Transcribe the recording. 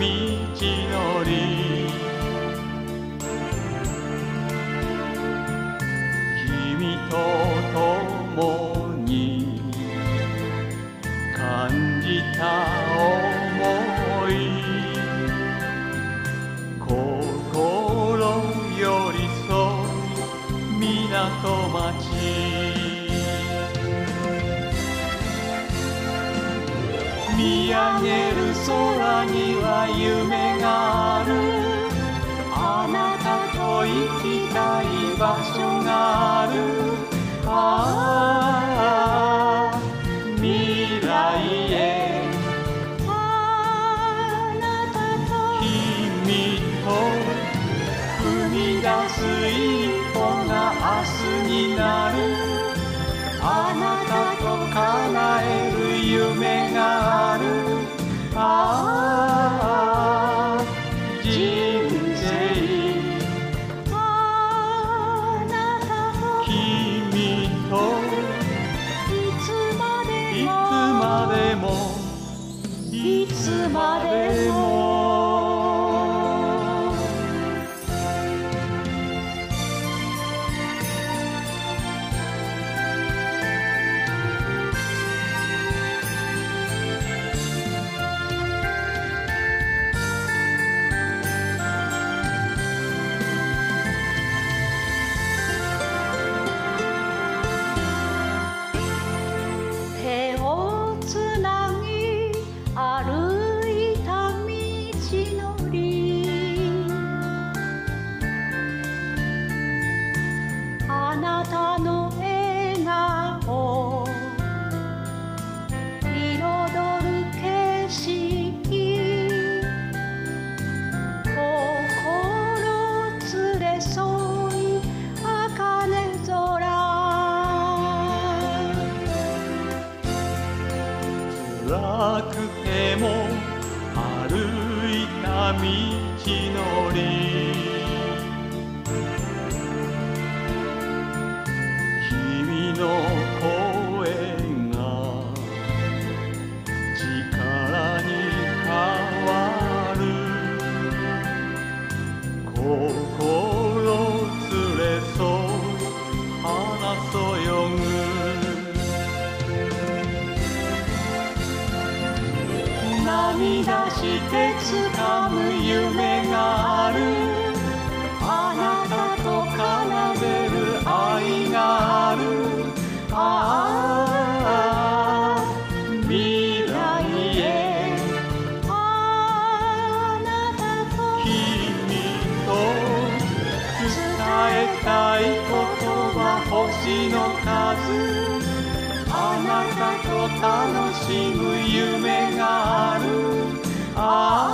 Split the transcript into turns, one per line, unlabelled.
道のり。君と共に感じた見上げる空には夢がある。あなたと行きたい場所がある。ああ未来へ。
あなたと
君と踏み出す一歩が明日になる。あなたと夢があるああ人生
あなたと
君と
いつま
いつ
でも
までもいつまでもても歩いた道のり。君の声が力に変わる。涙して掴む夢がある。あなたと奏でる愛がある。ああ未来へ。
あなたと
君と伝えたい言葉星の数。あなたと楽しむ夢がある。啊